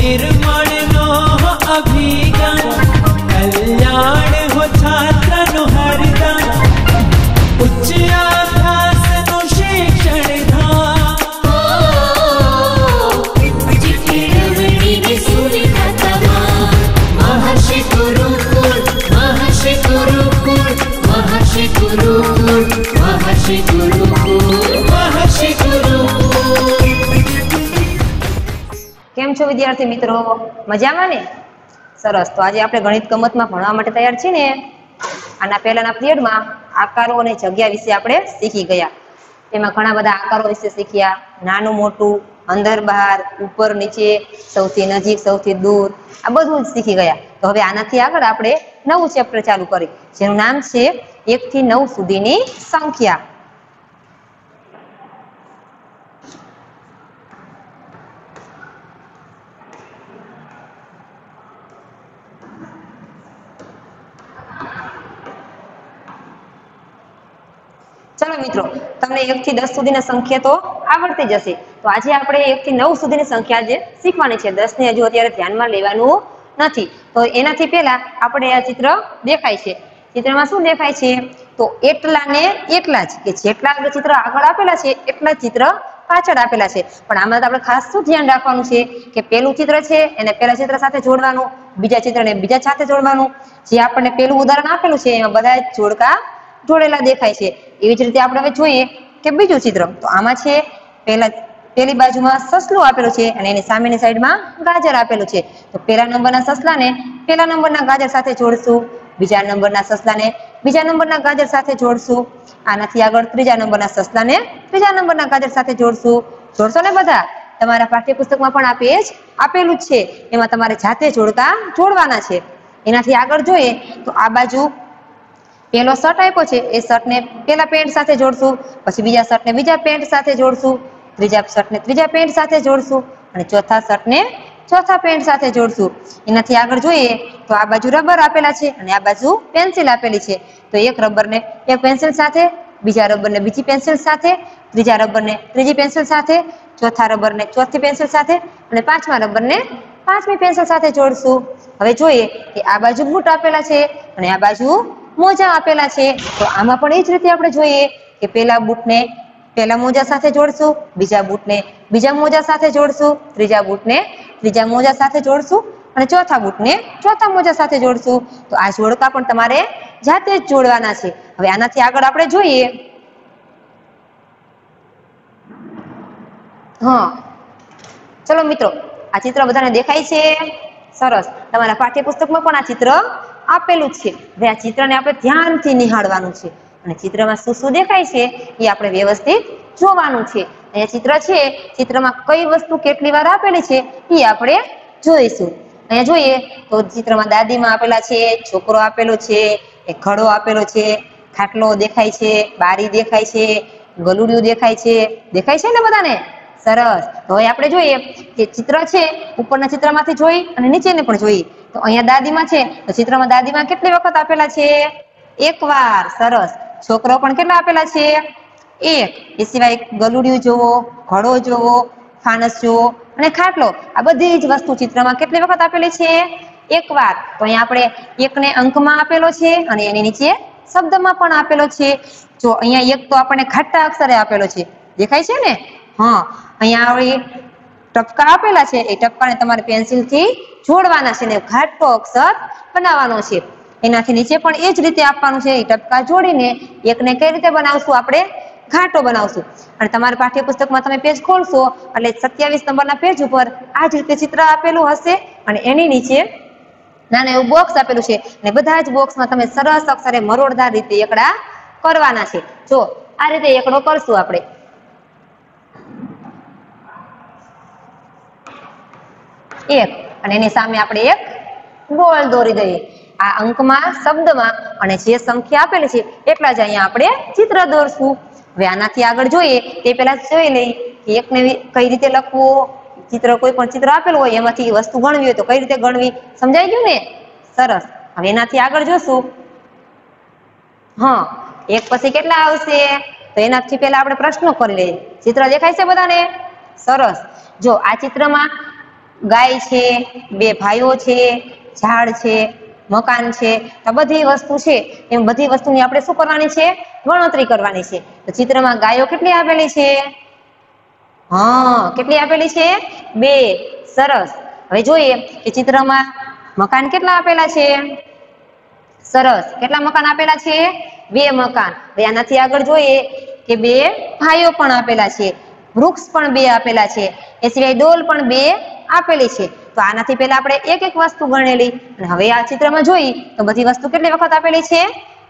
திரு વિદ્યાર્થી મિત્રો, મજામાં ને? સરસ. તો આજે આપણે ગણિત ગમતમાં ભણવા માટે તૈયાર છીએ ને? આના પહેલાના પિરિયડમાં આકારો અને જગ્યા વિશે આપણે શીખી ગયા. એમાં ઘણા બધા આકારો વિશે શીખ્યા. નાનું, મોટું, અંદર, બહાર, ઉપર, નીચે, સૌથી નજીક, સૌથી દૂર. આ બધું જ શીખી ગયા. તો હવે આનાથી આગળ આપણે નવું ચેપ્ટર ચાલુ કરી, જેનું નામ છે એક થી નવ સુધીની સંખ્યા. ચલો મિત્રો, તમને એક થી દસ સુધીની સંખ્યા તો આવડતી જ હશે. તો આજે આપણે એક થી નવ સુધીની સંખ્યા જે શીખવાની છે દસ ને હજુ અત્યારે ધ્યાનમાં લેવાનું નથી. તો એનાથી પહેલા આપણે આ ચિત્ર દેખાય છે. ચિત્રમાં શું દેખાય છે? તો એટલા ને એટલા જ, કે જેટલા ચિત્ર આગળ આપેલા છે, એટલા ચિત્ર પાછળ આપેલા છે. પણ આમાં આપણે ખાસ શું ધ્યાન રાખવાનું છે? કે પેલું ચિત્ર છે, એને પેલા ચિત્ર સાથે જોડવાનું, બીજા ચિત્રને બીજા સાથે જોડવાનું. જે આપણને પેલું ઉદાહરણ આપેલું છે, એમાં બધા જોડકા જોડેલા દેખાય છે. એવી જ રીતે આપણે હવે જોઈએ કે બીજું ચિત્ર. તો આમાં છે, પહેલા પેલી બાજુમાં સસલું આપેલું છે અને એની સામેની સાઈડમાં ગાજર આપેલું છે. તો પેલા નંબરના સસલાને પેલા નંબરના ગાજર સાથે જોડશું, બીજા નંબરના સસલાને બીજા નંબરના ગાજર સાથે જોડશું, આનાથી આગળ ત્રીજા નંબરના સસલાને ત્રીજા નંબરના ગાજર સાથે જોડશું. જોડશો ને બધા? તમારા પાઠ્યપુસ્તકમાં પણ આ પેજ આપેલું જ છે. એમાં તમારે જાતે જોડતા જોડવાના છે. એનાથી આગળ જોઈએ તો આ બાજુ પેલો શર્ટ આપ્યો છે, એ શર્ટને પહેલા પેન્ટ સાથે જોડશું, પછી બીજા શર્ટને બીજા પેન્ટ સાથે જોડશું, ત્રીજા શર્ટને ત્રીજા પેન્ટ સાથે જોડશું અને ચોથા શર્ટને ચોથા પેન્ટ સાથે જોડશું. એનાથી આગળ જોઈએ તો આ બાજુ રબર આપેલા છે અને આ બાજુ પેન્સિલ આપેલી છે. તો એક રબરને એક પેન્સિલ સાથે, બીજા રબરને બીજી પેન્સિલ સાથે, ત્રીજા રબરને ત્રીજી પેન્સિલ સાથે, ચોથા રબરને ચોથી પેન્સિલ સાથે અને પાંચમા રબરને પાંચમી પેન્સિલ સાથે જોડશું. હવે જોઈએ કે આ બાજુ બૂટ આપેલા છે અને આ બાજુ મોજા આપેલા છે. તો આમાં પણ એ જ રીતે આપણે જોઈએ કે પેલા બૂટને પેલા મોજા સાથે જોડશું, બીજા બૂટને બીજા મોજા સાથે જોડશું, ત્રીજા બૂટને ત્રીજા મોજા સાથે જોડશું અને ચોથા બૂટને ચોથા મોજા સાથે જોડશું. તો આ જોડકા પણ તમારે જાતે જ જોડવાના છે. હવે આનાથી આગળ આપણે જોઈએ. હા. ચલો મિત્રો, આ ચિત્ર બધાને દેખાય છે? સરસ. તમારા પાઠ્યપુસ્તકમાં પણ આ ચિત્ર આપેલું છે. હવે આ ચિત્રને આપણે ધ્યાનથી નિહાળવાનું છે. અને ચિત્રમાં શું શું દેખાય છે એ આપણે વ્યવસ્થિત જોવાનું છે. અહીંયા ચિત્ર છે. ચિત્રમાં કઈ વસ્તુ કેટલી વાર આપેલી છે એ આપણે જોઈશું. અહીંયા જોઈએ તો ચિત્રમાં દાદીમાં આપેલા છે, છોકરો આપેલો છે, એક ઘડો આપેલો છે, ખાટલો દેખાય છે, બારી દેખાય છે, ગલુડિયું દેખાય છે. દેખાય છે ને બધાને? સરસ. તો હવે આપણે જોઈએ કે ચિત્ર છે, ઉપરના ચિત્રમાંથી જોઈ અને નીચેને પણ જોઈ. તો અહીંયા દાદીમાં છે, તો ચિત્રમાં દાદીમાં કેટલી વખત આપેલા છે? એક વાર સરસ. છોકરો પણ કેટલા આપેલા છે? એક. એ સિવાય ગલુડિયું જોવો, ઘડો જોવો, ફાનસ જોવો અને ખાટલો. આ બધી જ વસ્તુ ચિત્રમાં કેટલી વખત આપેલી છે? એક વાર તો અહીંયા આપણે એકને અંકમાં આપેલો છે અને એની નીચે શબ્દમાં પણ આપેલો છે. જો અહીંયા એક તો આપણને ખાટા અક્ષરે આપેલો છે. દેખાય છે ને? હા, અહીંયા આવડી ટપકા આપેલા છે, એ ટપકાને તમારે પેન્સિલથી જોડવાના છે ને ઘાટો અક્ષર બનાવવાનો છે. એનાથી નીચે પણ એ જ રીતે આપવાનું છે, એ ટપકા જોડીને એકને કઈ રીતે બનાવશું આપણે? ઘાટો બનાવશું. અને તમારા પાઠ્યપુસ્તકમાં તમે પેજ ખોલશો, એટલે સત્યાવીસ નંબરના પેજ ઉપર આ જ રીતે ચિત્ર આપેલું હશે. અને એની નીચે નાના એવું બોક્સ આપેલું છે. અને બધા જ બોક્સમાં તમે સરસ અક્ષરે મરોડદાર રીતે એકડા કરવાના છે. જો, આ રીતે એકડો કરશું આપણે. એક. અને એની સામે આપણે એક ગોળ દોરી દઈએ. આ અંકમાં, શબ્દમાં અને જે સંખ્યા આપેલી છે, એટલા જ અહીંયા આપણે ચિત્ર દોરશું. હવે આનાથી આગળ જોઈએ, તે પહેલા જોઈ લઈ કે એકને કઈ રીતે લખવું? ચિત્ર, કોઈ પણ ચિત્ર આપેલું હોય, એમાંથી વસ્તુ ગણવી હોય તો કઈ રીતે ગણવી? સમજાઈ ગયું ને? સરસ. હવે એનાથી આગળ જોશું. હા, એક પછી કેટલા આવશે? તો એનાથી પહેલા આપણે પ્રશ્નો કરી લઈએ. ચિત્ર દેખાય છે બધાને? સરસ. જો આ ચિત્રમાં ગાય છે, બે ભાઈઓ છે, ઝાડ છે, મકાન છે, આ બધી વસ્તુ છે. એમ બધી વસ્તુની આપણે શું કરવાની છે? ગણતરી કરવાની છે. તો ચિત્રમાં ગાયો કેટલી આપેલી છે? હા, કેટલી આપેલી છે? બે. સરસ. હવે જોઈએ કે ચિત્રમાં મકાન કેટલા આપેલા છે? સરસ. કેટલા મકાન આપેલા છે? બે મકાન. હવે આનાથી આગળ જોઈએ કે બે ભાઈઓ પણ આપેલા છે. વૃક્ષ પણ બે આપેલા છે. એ સિવાય ડોલ પણ બે આપેલી છે. તો આનાથી પહેલા આપણે એક એક વસ્તુ ગણેલી અને હવે આ ચિત્રમાં જોઈ તો બધી વસ્તુ કેટલી વખત આપેલી છે?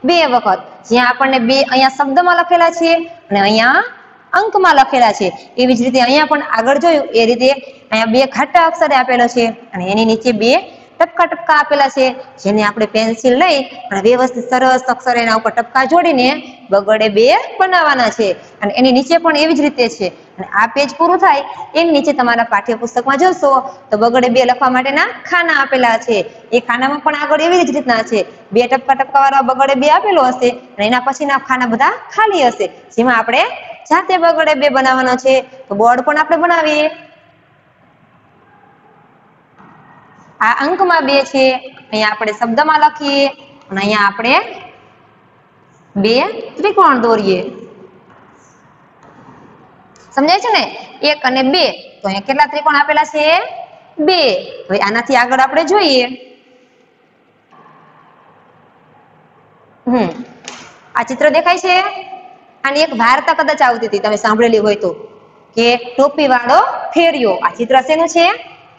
બે વખત. જ્યાં આપણને બે અહીંયા શબ્દમાં લખેલા છે અને અહીંયા અંકમાં લખેલા છે. એવી જ રીતે અહીંયા પણ આગળ જોયું. એ રીતે અહીંયા બે ખાટા અક્ષરે આપેલો છે અને એની નીચે બે ટપકા ટપકા આપેલા છે, જેને આપણે પેન્સિલ લઈ અને વ્યવસ્થિત સરસ અક્ષર એના ઉપર ટપકા જોડીને બગડે બે બનાવવાના છે. અને એની નીચે પણ એવી જ રીતે છે. અને આ પેજ પૂરું થાય, એની નીચે તમારા પાઠ્યપુસ્તકમાં જોશો, તો બગડે બે લખવા માટેના ખાના આપેલા છે. એ ખાનામાં પણ આગળ એવી જ રીતના છે. બે ટપકા ટપકા વાળા બગડે બે આપેલો હશે, અને એના પછીના ખાના બધા ખાલી હશે. જેમાં આપણે જાતે બગડે બે બનાવવાનો છે. તો બોર્ડ પણ આપણે બનાવીએ. આ અંકમાં બે છે. અહીંયા આપણે શબ્દમાં લખીએ અને અહીંયા આપણે બે ત્રિકોણ દોરીએ. સમજાય છે ને? એક અને બે. તો અહીંયા કેટલા ત્રિકોણ આપેલા છે? બે. હવે આનાથી આગળ આપણે જોઈએ. હમ. આ ચિત્ર દેખાય છે? આની એક વાર્તા કદાચ આવતી હતી. તમે સાંભળેલી હોય તો. કે ટોપી વાળો ફેર્યો. આ ચિત્ર શેનું છે?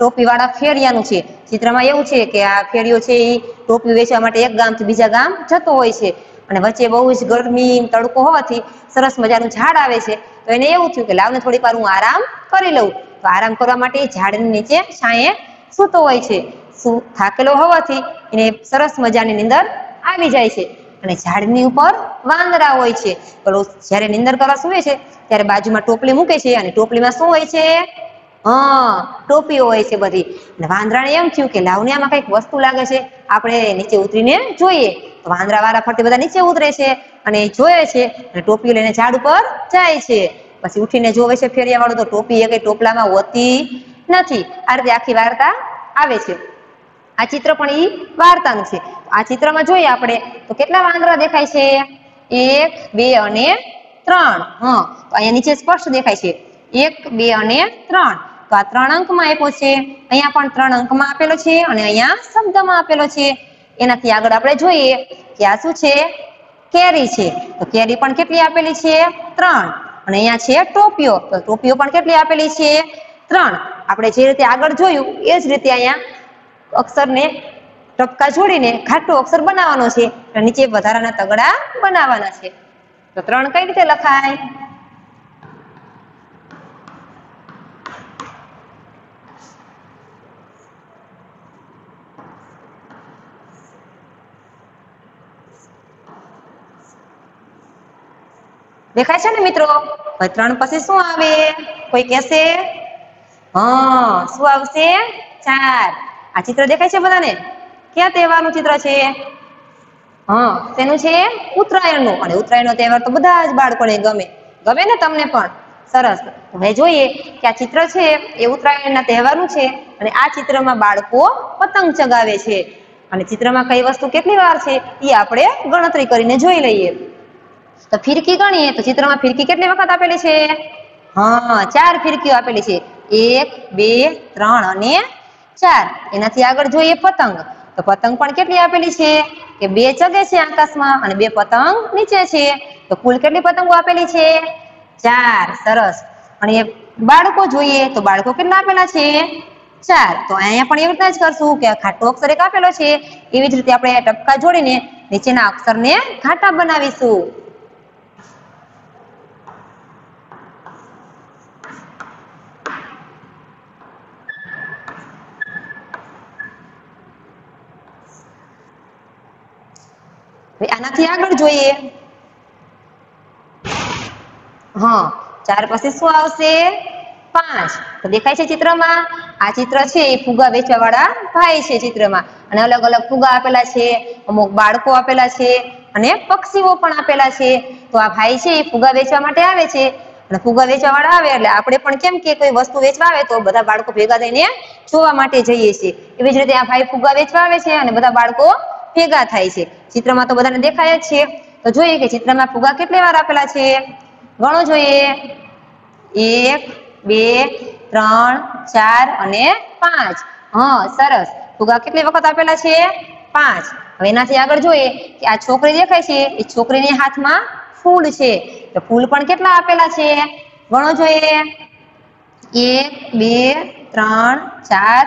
ટોપી વાળા ફેરિયાનું છે. ચિત્રમાં એવું છે કે આ ફેરિયો છે એ ટોપી વેચવા માટે એક ગામથી બીજા ગામ જતો હોય છે. અને વચ્ચે બહુ જ ગરમી તડકો હોવાથી સરસ મજાનું ઝાડ આવે છે. તો એને એવું થયું કે લાવને થોડીક વાર હું આરામ કરી લઉં. તો આરામ કરવા માટે ઝાડની નીચે છાંયે સૂતો હોય છે. શું થાકેલો હોવાથી એને સરસ મજાની નીંદર આવી જાય છે. અને ઝાડની ઉપર વાંદરા હોય છે. પેલો જ્યારે નીંદર કરવા સૂવે છે, ત્યારે બાજુમાં ટોપલી મૂકે છે. અને ટોપલીમાં શું હોય છે? હા ટોપીઓ હોય છે બધી. વાંદરાને એમ થયું કે લાવને આમાં કંઈક વસ્તુ લાગે છે. આપણે નીચે ઉતરીને જોઈએ. વાંદરા વાળા ફરતી બધા નીચે ઉતરે છે અને જોયે છે અને ટોપી લઈને ઝાડ ઉપર જાય છે. પછી ઉઠીને જોવે છે ફેરિયા વાળો તો ટોપી એ કઈ ટોપલામાં હોતી નથી. આ રીતે આખી વાર્તા આવે છે. આ ચિત્ર પણ ઈ વાર્તાનું છે. આ ચિત્રમાં જોઈએ આપણે તો કેટલા વાંદરા દેખાય છે? એક, બે અને ત્રણ. હા, તો અહીંયા નીચે સ્પષ્ટ દેખાય છે. એક, બે અને ત્રણ. તો આ ત્રણ અંકમાં આપ્યો છે. અહીંયા પણ ત્રણ અંકમાં આપેલો છે અને અહીંયા શબ્દમાં આપેલો છે. એનાથી આગળ આપણે જોઈએ કે આ શું છે? કેરી છે. તો કેરી પણ કેટલી આપેલી છે? ત્રણ. અને અહીંયા છે ટોપીઓ. તો ટોપીઓ પણ કેટલી આપેલી છે? ત્રણ. આપણે જે રીતે આગળ જોયું, એ જ રીતે અહીંયા અક્ષરને ટપકા જોડીને ખાટો અક્ષર બનાવવાનો છે. નીચે વધારાના તગડા બનાવવાના છે. તો ત્રણ કઈ રીતે લખાય? દેખાય છે ને મિત્રો? ભાઈ ત્રણ પછી શું આવે? કોઈ કહેશે? હા, શું આવશે? ચાર. આ ચિત્ર દેખાય છે બધાને? ક્યાં તહેવારનું ચિત્ર છે? હા તેનું છે? ઉત્તરાયણનું. અને ઉત્તરાયણનો તહેવાર તો બધા જ બાળકોને ગમે. ગમે ને તમને પણ. સરસ. હવે જોઈએ કે આ ચિત્ર છે એ ઉત્તરાયણના તહેવારનું છે અને આ ચિત્રમાં બાળકો પતંગ ચગાવે છે. અને ચિત્રમાં કઈ વસ્તુ કેટલી વાર છે એ આપણે ગણતરી કરીને જોઈ લઈએ. તો ફિરકી ગણીએ તો ચિત્રમાં ફિરકી કેટલી વખત આપેલી છે? હા, ચાર ફિરકીઓ આપેલી છે. એક, બે, ત્રણ અને ચાર. એનાથી આગળ જોઈએ પતંગ. તો પતંગ પણ કેટલી આપેલી છે? કે બે ચગે છે આકાશમાં અને બે પતંગ નીચે છે. તો કુલ કેટલી પતંગો આપેલી છે? ચાર. સરસ. અને એ બાળકો જોઈએ તો બાળકો કેટલા આપેલા છે? ચાર. તો અહીંયા પણ એવી રીતના જ કરશું કે ખાટો અક્ષર એક આપેલો છે. એવી જ રીતે આપણે ટપકા જોડીને નીચેના અક્ષરને ઘાટા બનાવીશું. આનાથી આગળ જોઈએ. હા, ચાર પછી શું આવશે? પાંચ. તો દેખાય છે ચિત્રમાં? આ ચિત્ર છે એ ફુગા વેચવા વાળા ભાઈ છે ચિત્રમાં. અને અલગ અલગ ફુગા આપેલા છે, અમુક બાળકો આપેલા છે, અને પક્ષીઓ પણ આપેલા છે. તો આ ભાઈ છે એ ફુગા વેચવા માટે આવે છે. અને ફુગા વેચવા વાળા આવે એટલે આપણે પણ કેમ કે કોઈ વસ્તુ વેચવા આવે તો બધા બાળકો ભેગા થઈને જોવા માટે જઈએ છીએ. એવી જ રીતે આ ભાઈ ફુગા વેચવા આવે છે અને બધા બાળકો ભેગા થાય છે. ચિત્રમાં તો બધાને દેખાય જ છે. તો જોઈએ કે ચિત્રમાં ફુગા કેટલી વાર આપેલા છે? ગણો જોઈએ. એક, બે, ત્રણ, ચાર અને પાંચ. હા, સરસ. ફુગા કેટલી વખત આપેલા છે? પાંચ. હવે એનાથી આગળ જોઈએ કે આ છોકરી દેખાય છે? એ છોકરીની હાથમાં ફૂલ છે. તો ફૂલ પણ કેટલા આપેલા છે? ગણો જોઈએ. એક, બે, ત્રણ, ચાર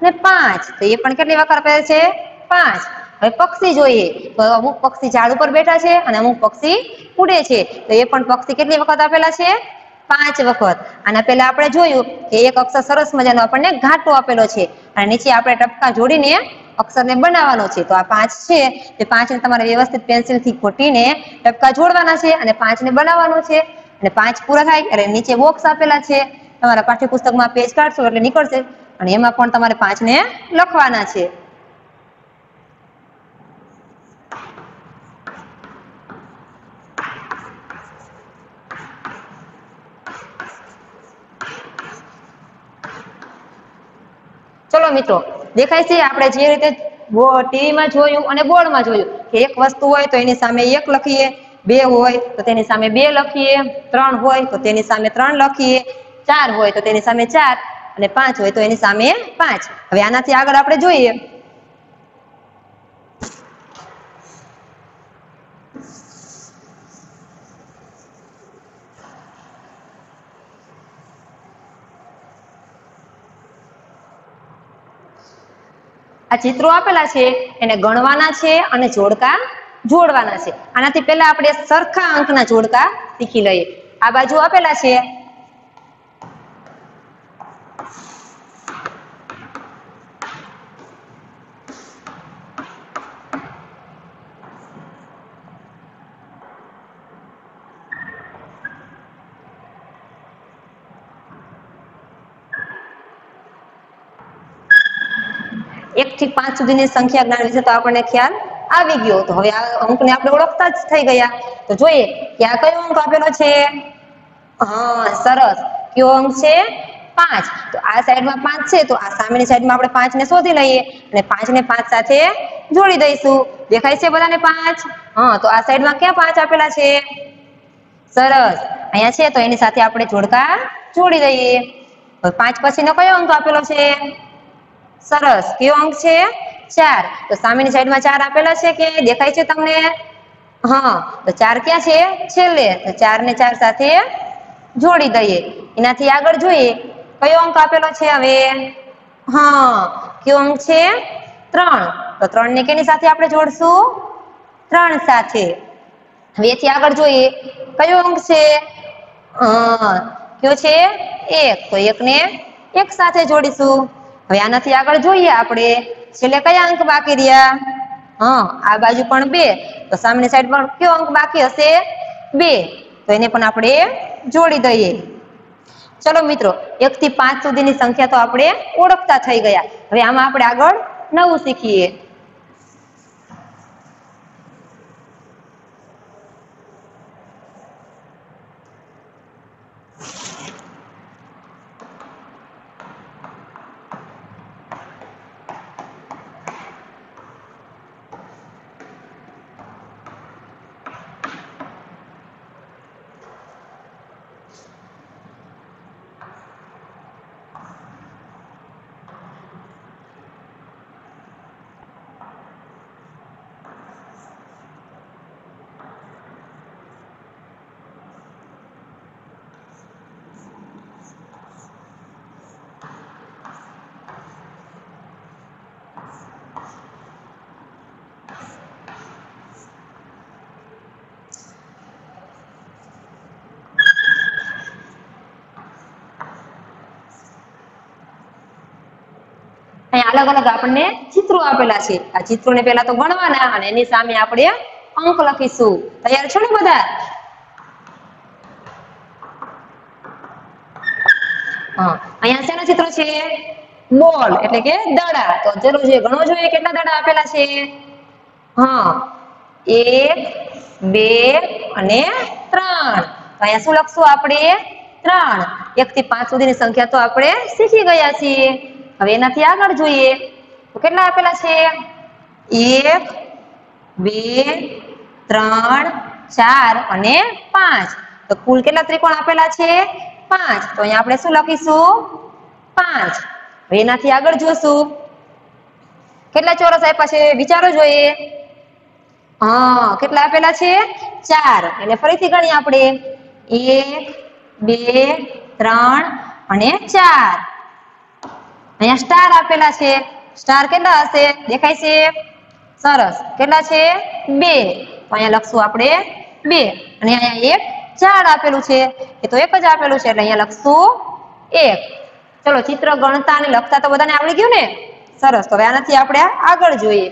ને પાંચ. તો એ પણ કેટલી વખત આપેલા છે? પાંચ. હવે પક્ષી જોઈએ. તો અમુક પક્ષી ઝાડ ઉપર બેઠા છે અને અમુક પક્ષી ઉડે છે. તો એ પણ પક્ષી કેટલી વખત આપેલા છે? પાંચ વખત. આના પહેલા આપણે જોયું કે એક અક્ષર સરસ મજાનો આપણને ઘાટો આપેલો છે. અને નીચે આપણે ટપકા જોડીને અક્ષરને બનાવવાનો છે. તો આ પાંચ છે. તે પાંચને તમારે વ્યવસ્થિત પેન્સિલથી ખોટીને ટપકા જોડવાના છે અને પાંચને બનાવવાનો છે. અને પાંચ પૂરા થાય એટલે નીચે બોક્સ આપેલા છે. તમારા પાઠ્યપુસ્તકમાં પેજ કાઢશો એટલે નીકળશે. અને એમાં પણ તમારે પાંચને લખવાના છે. ચલો મિત્રો, દેખાય છે આપણે જે રીતે ટીવીમાં જોયું અને બોર્ડમાં જોયું કે એક વસ્તુ હોય તો એની સામે એક લખીએ, બે હોય તો તેની સામે બે લખીએ, ત્રણ હોય તો તેની સામે ત્રણ લખીએ, ચાર હોય તો તેની સામે ચાર, અને પાંચ હોય તો એની સામે પાંચ. હવે આનાથી આગળ આપણે જોઈએ. આ ચિત્રો આપેલા છે, એને ગણવાના છે અને જોડકા જોડવાના છે. આનાથી પહેલા આપણે સરખા અંકના જોડકા શીખી લઈએ. આ બાજુ આપેલા છે એક થી સુધીની સંખ્યા જ્ઞાન વિશે તો આપણને ખ્યાલ આવી ગયો. તો હવે આ અંકને આપણે ઓળખતા જ થઈ ગયા. તો જોઈએ કે આ કયો અંક આપેલો છે? હા, સરસ. કયો અંક છે? પાંચ. તો આ સાઈડમાં પાંચ છે, તો આ સામેની સાઈડમાં આપણે પાંચ ને શોધી લઈએ અને પાંચ ને પાંચ સાથે જોડી દઈશું. દેખાય છે બધાને પાંચ? હા, તો આ સાઈડમાં ક્યાં પાંચ આપેલા છે? સરસ. અહીંયા છે, તો એની સાથે આપણે જોડકા જોડી દઈએ. પાંચ પછીનો કયો અંક આપેલો છે? સરસ. કયો અંક છે? ચાર. તો સામેની સાઈડમાં ચાર આપેલા છે કે દેખાય છે તમને? હા. તો ચાર ક્યાં છે? છેલ્લે. તો ચાર ને ચાર સાથે જોડી દઈએ. એનાથી આગળ જોઈએ. કયો અંક આપેલો છે હવે? હા. કયો અંક છે? ત્રણ. તો ત્રણ ને કેની સાથે આપણે જોડશું? ત્રણ સાથે. હવે એથી આગળ જોઈએ. કયો અંક છે? કયો છે? એક. તો એક ને એક સાથે જોડીશું. હવે આનાથી આગળ જોઈએ આપણે છેલ્લે કયા અંક બાકી રહ્યા? હા, આ બાજુ પણ બે. તો સામેની સાઈડ પણ કયો અંક બાકી હશે? બે. તો એને પણ આપણે જોડી દઈએ. ચલો મિત્રો, એક થી પાંચ સુધીની સંખ્યા તો આપણે ઓળખતા થઈ ગયા. હવે આમાં આપણે આગળ નવું શીખીએ. અલગ અલગ આપણને ચિત્રો આપેલા છે. આ ચિત્રોને પહેલા તો ગણવાના અને એની સામે આપણે અંક લખીશું. તૈયાર છો ને બધા? હા, અહીંયા શેના ચિત્ર છે? બોલ, એટલે કે દડા. તો જરૂર જે ગણવો જોઈએ, કેટલા દડા આપેલા છે? હા, એક, બે અને ત્રણ. તો અહીંયા શું લખશું આપણે? ત્રણ. એક થી પાંચ સુધીની સંખ્યા તો આપણે શીખી ગયા છીએ. હવે એનાથી આગળ જોઈએ. તો કેટલા આપેલા છે? એક, બે, ત્રણ, ચાર અને પાંચ. તો કુલ કેટલા ત્રિકોણ આપેલા છે? પાંચ. તો અહીંયા આપણે શું લખીશું? પાંચ. હવે એનાથી આગળ જોશું. કેટલા ચોરસ આપ્યા છે? વિચારો જોઈએ. હા, કેટલા આપેલા છે? ચાર. એટલે ફરીથી ગણીએ આપણે. એક, બે, ત્રણ અને ચાર. અહીંયા સ્ટાર આપેલા છે. સ્ટાર કેટલા હશે? દેખાય છે? સરસ. કેટલા છે? બે. અહીંયા લખશું આપણે બે. અને અહીંયા એક ઝાડ આપેલું છે. એ તો એક જ આપેલું છે, એટલે અહીંયા લખશું એક. ચલો, ચિત્ર ગણતા અને લખતા તો બધાને આવડી ગયું ને? સરસ. તો હવે આનાથી આપણે આગળ જોઈએ.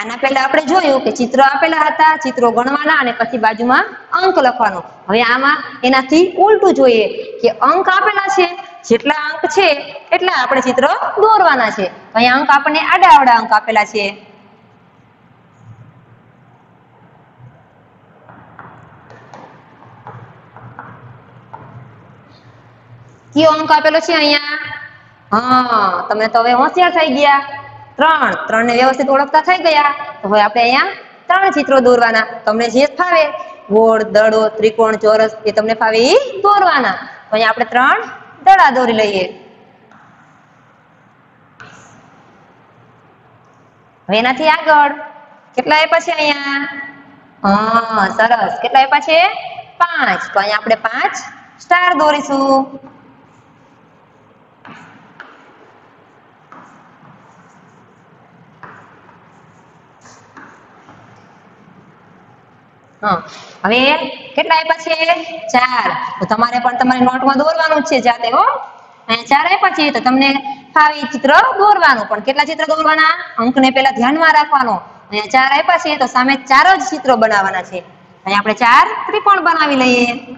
આના પહેલા આપણે જોયું કે ચિત્રો આપેલા હતા, ચિત્રો ગણવાના અને પછી બાજુમાં અંક લખવાનો. હવે આમાં એનાથી ઉલટું જોઈએ કે અંક આપેલા છે, જેટલા અંક છે એટલા આપણે ચિત્ર દોરવાના છે. અહીંયા અંક આપણને આડા આવડા અંક આપેલા છે. કયો અંક આપેલો છે અહીંયા? હા તમે તો હવે હોશિયાર થઈ ગયા. ત્રણ ત્રણ ને વ્યવસ્થિત ઓળખતા થઈ ગયા. તો હવે આપણે અહીંયા ત્રણ ચિત્રો દોરવાના. તમને જે ફાવે, ગોળ, દડો, ત્રિકોણ, ચોરસ, એ તમને ફાવે એ દોરવાના. તો અહીંયા આપણે ત્રણ દડા દોરી લઈએ. એનાથી આગળ, કેટલા આપ્યા છે અહીંયા? હા, સરસ. કેટલા આપ્યા છે? પાંચ. તો અહીંયા આપણે પાંચ સ્ટાર દોરીશું. હવે કેટલા આપ્યા છે? ચાર. તો તમારે પણ તમારી નોટમાં દોરવાનું છે જાતે, હો. ચાર આપ્યા છે, તો તમને ફાવે ચિત્ર દોરવાનું. પણ કેટલા ચિત્ર દોરવાના? અંકને પહેલા ધ્યાનમાં રાખવાનો. અહીંયા ચાર આપ્યા છે, તો સામે ચાર જ ચિત્રો બનાવવાના છે. અહીંયા આપણે ચાર ત્રિકોણ બનાવી લઈએ.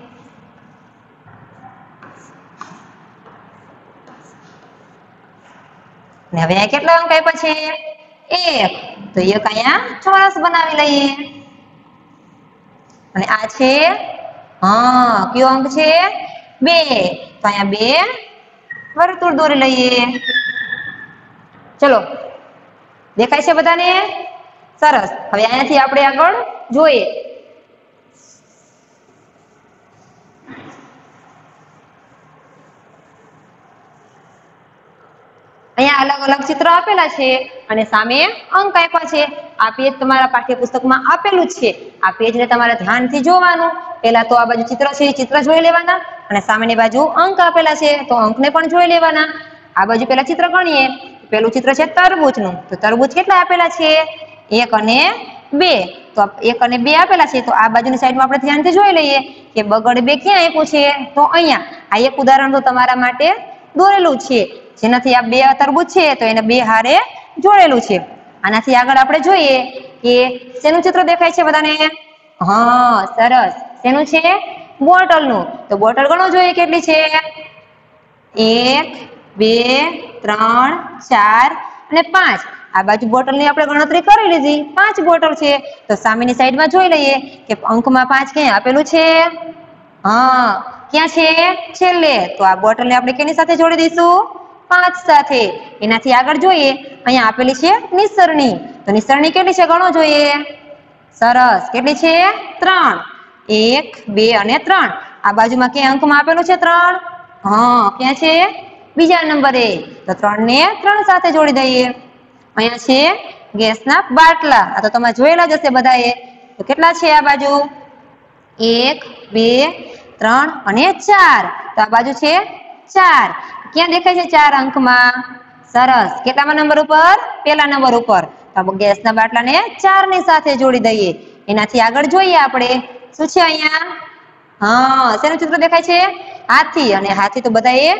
ને હવે કેટલા અંક આપ્યા છે? એક. તો એક અહીંયા ચોરસ બનાવી લઈએ. અને આ છે, હા, કયો અંક છે? બે. તો અહીંયા બે વર્તુળ દોરી લઈએ. ચલો, દેખાય છે બધાને? સરસ. હવે અહીંયાથી આપણે આગળ જોઈએ. અહીંયા અલગ અલગ ચિત્ર આપેલા છે અને સામે અંક આપ્યા છે. આ પેજ તમારા પાઠ્યપુસ્તકમાં આપેલું છે. આ પેજને તમારે ધ્યાનથી જોવાનું. પહેલા તો આ બાજુ ચિત્ર છે ચિત્ર જોઈ લેવાના અને સામેની બાજુ અંક આપેલા છે તો અંકને પણ જોઈ લેવાના. આ બાજુ પહેલા ચિત્ર ગણીએ. પેલું ચિત્ર છે તરબૂચનું. તો તરબૂચ કેટલા આપેલા છે? એક અને બે. તો એક અને બે આપેલા છે. તો આ બાજુની સાઈડમાં આપણે ધ્યાનથી જોઈ લઈએ કે બગડ બે ક્યાં આપ્યું છે? તો અહીંયા. આ એક ઉદાહરણ તો તમારા માટે દોરેલું છે. જેનાથી આ બે તરબૂચ છે, તો એને બે હારે જોડેલું છે. આનાથી આગળ આપણે જોઈએ કે શેનું ચિત્ર દેખાય છે બધાને? હા, સરસ. શેનું છે? બોટલનું. તો બોટલ ગણો જોઈએ કેટલી છે? એક, બે, ત્રણ, ચાર અને પાંચ. આ બાજુ બોટલની આપણે ગણતરી કરી લીધી. પાંચ બોટલ છે. તો સામેની સાઈડમાં જોઈ લઈએ કે અંકમાં પાંચ ક્યાં આપેલું છે? હા. ક્યાં છે? છેલ્લે. તો આ બોટલને આપણે કેની સાથે જોડી દઈશું? પાંચ સાથે. એનાથી આગળ જોઈએ. અહીંયા આપેલી છે નિસરણી. તો નિસરણી કેટલી છે ગણો જોઈએ. સરસ. કેટલી છે? ત્રણ. એક, બે અને ત્રણ. આ બાજુમાં ક્યાં અંકમાં આપેલું છે ત્રણ? હા, ક્યાં છે? બીજા નંબરે. તો ત્રણ ને ત્રણ સાથે જોડી દઈએ. અહીંયા છે ગેસના બાટલા. આ તો તમે જોયેલા જ હશે બધાએ. તો કેટલા છે આ બાજુ? એક, બે, ત્રણ અને ચાર. તો આ બાજુ છે ચાર. ક્યાં દેખાય છે ચાર અંકમાં? સરસ. કેટલામાં નંબર ઉપર? પેલા નંબર ઉપર. તો ગેસના બાટલાને ચારની સાથે જોડી દઈએ. એનાથી આગળ જોઈએ આપણે. શું છે અહીંયા? હા, શેનું ચિત્ર દેખાય છે? હાથી. અને હાથી તો બધાએ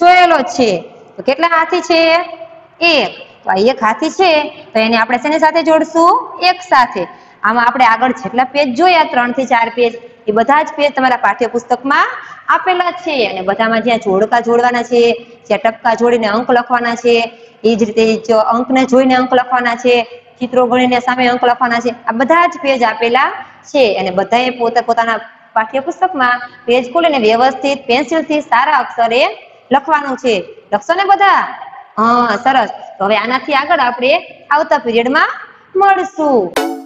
જોયેલો છે. તો કેટલા હાથી છે? એક. તો આ એક હાથી છે. તો એને આપણે શેની સાથે જોડશું? એક સાથે. આમાં આપણે આગળ જેટલા પેજ જોયા ત્રણથી ચાર પેજ, એ બધા જ પેજ તમારા પાઠ્યપુસ્તકમાં આપેલા છે અને બધામાં જ્યાં જોડકા જોડવાના છે, જ્યાં ટપકા જોડીને અંક લખવાના છે એ જ રીતે અંકને જોઈને અંક લખવાના છે, ચિત્રો ગણીને સામે અંક લખવાના છે, આ બધા જ પેજ આપેલા છે અને બધાએ પોતે પોતાના પાઠ્યપુસ્તકમાં પેજ ખોલીને વ્યવસ્થિત પેન્સિલથી સારા અક્ષરે લખવાનું છે. લખશો ને બધા? હા, સરસ. તો હવે આનાથી આગળ આપણે આવતા પીરિયડમાં મળશું.